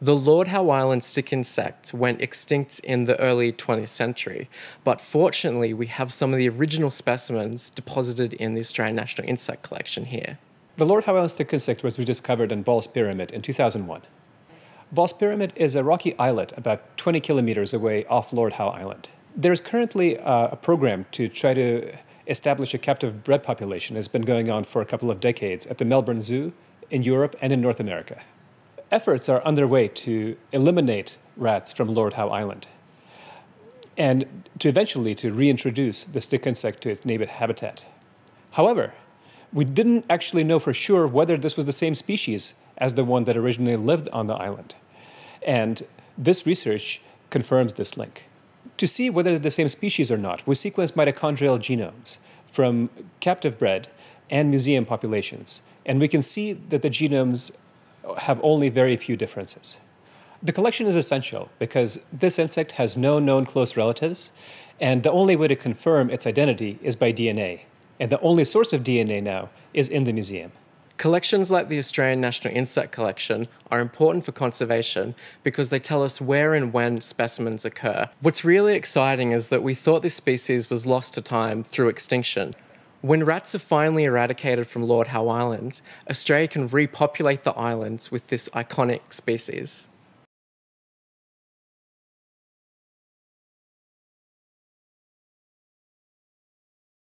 The Lord Howe Island stick insect went extinct in the early 20th century, but fortunately, we have some of the original specimens deposited in the Australian National Insect Collection here. The Lord Howe Island stick insect was rediscovered in Ball's Pyramid in 2001. Ball's Pyramid is a rocky islet about 20 kilometers away off Lord Howe Island. There's currently uh, a program to try to establish a captive bred population. It's been going on for a couple of decades at the Melbourne Zoo in Europe and in North America efforts are underway to eliminate rats from Lord Howe Island and to eventually to reintroduce the stick insect to its native habitat. However, we didn't actually know for sure whether this was the same species as the one that originally lived on the island. And this research confirms this link. To see whether they're the same species or not, we sequenced mitochondrial genomes from captive bred and museum populations. And we can see that the genomes have only very few differences. The collection is essential because this insect has no known close relatives, and the only way to confirm its identity is by DNA. And the only source of DNA now is in the museum. Collections like the Australian National Insect Collection are important for conservation because they tell us where and when specimens occur. What's really exciting is that we thought this species was lost to time through extinction, when rats are finally eradicated from Lord Howe Island, Australia can repopulate the islands with this iconic species.